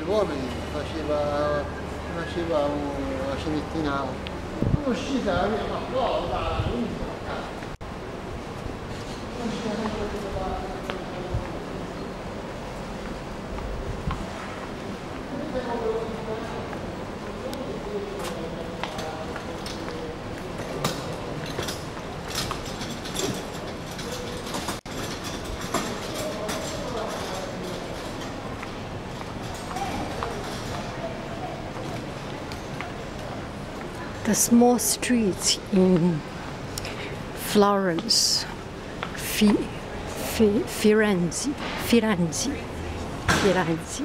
gli uomini, faceva, faceva una cenettina, un'uscita la mia, ma no, da the small streets in Florence, Fi, Fi, Firenze, Firenze, Firenze.